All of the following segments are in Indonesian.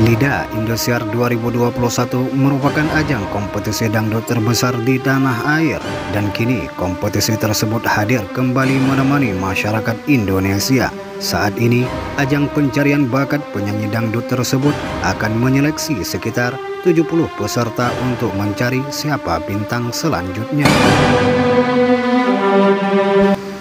LIDA Indosiar 2021 merupakan ajang kompetisi dangdut terbesar di tanah air dan kini kompetisi tersebut hadir kembali menemani masyarakat Indonesia. Saat ini, ajang pencarian bakat penyanyi dangdut tersebut akan menyeleksi sekitar 70 peserta untuk mencari siapa bintang selanjutnya.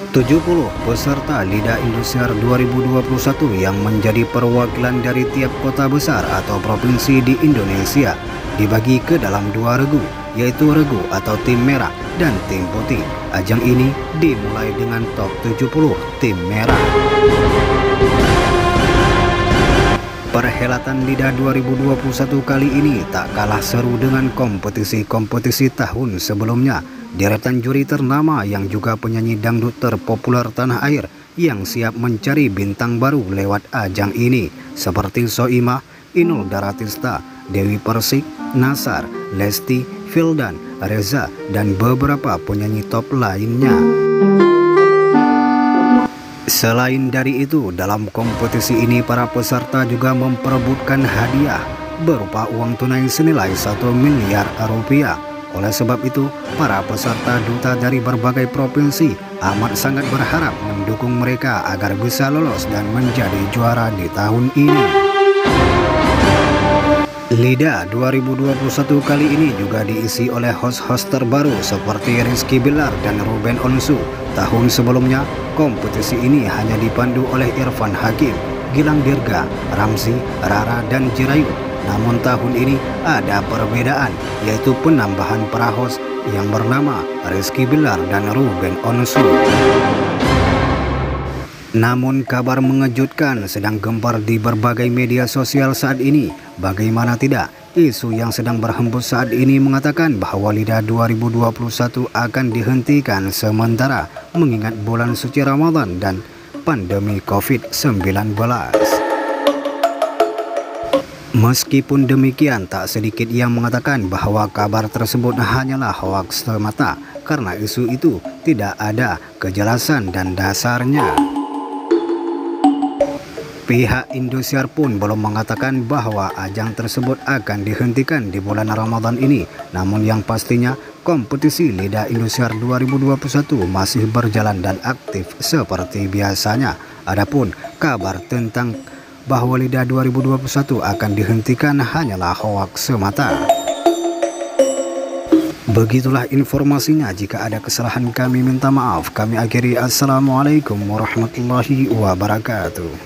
70 peserta LIDA Indosiar 2021 yang menjadi perwakilan dari tiap kota besar atau provinsi di Indonesia dibagi ke dalam dua regu, yaitu regu atau tim merah dan tim putih. Ajang ini dimulai dengan top 70 tim merah. Perhelatan LIDA 2021 kali ini tak kalah seru dengan kompetisi-kompetisi tahun sebelumnya deretan juri ternama yang juga penyanyi dangdut terpopuler tanah air yang siap mencari bintang baru lewat ajang ini seperti Soimah, Inul Daratista, Dewi Persik, Nasar, Lesti, Fildan, Reza, dan beberapa penyanyi top lainnya. Selain dari itu, dalam kompetisi ini para peserta juga memperebutkan hadiah berupa uang tunai senilai 1 miliar rupiah oleh sebab itu, para peserta duta dari berbagai provinsi amat sangat berharap mendukung mereka agar bisa lolos dan menjadi juara di tahun ini. LIDA 2021 kali ini juga diisi oleh host-host terbaru seperti Rizky Bilar dan Ruben Onsu. Tahun sebelumnya, kompetisi ini hanya dipandu oleh Irfan Hakim, Gilang Dirga, Ramzi, Rara, dan Jirayu namun tahun ini ada perbedaan yaitu penambahan perahos yang bernama Rizky Bilar dan Ruben Onsu. Namun kabar mengejutkan sedang gempar di berbagai media sosial saat ini. Bagaimana tidak, isu yang sedang berhembus saat ini mengatakan bahwa LIDA 2021 akan dihentikan sementara mengingat bulan suci Ramadan dan pandemi COVID-19. Meskipun demikian, tak sedikit yang mengatakan bahwa kabar tersebut hanyalah hoaks semata karena isu itu tidak ada kejelasan dan dasarnya. Pihak Indosiar pun belum mengatakan bahwa ajang tersebut akan dihentikan di bulan Ramadan ini. Namun yang pastinya kompetisi Lidah Indosiar 2021 masih berjalan dan aktif seperti biasanya. Adapun kabar tentang bahwa LIDA 2021 akan dihentikan hanyalah hoaks semata. Begitulah informasinya. Jika ada kesalahan kami minta maaf. Kami akhiri Assalamualaikum warahmatullahi wabarakatuh.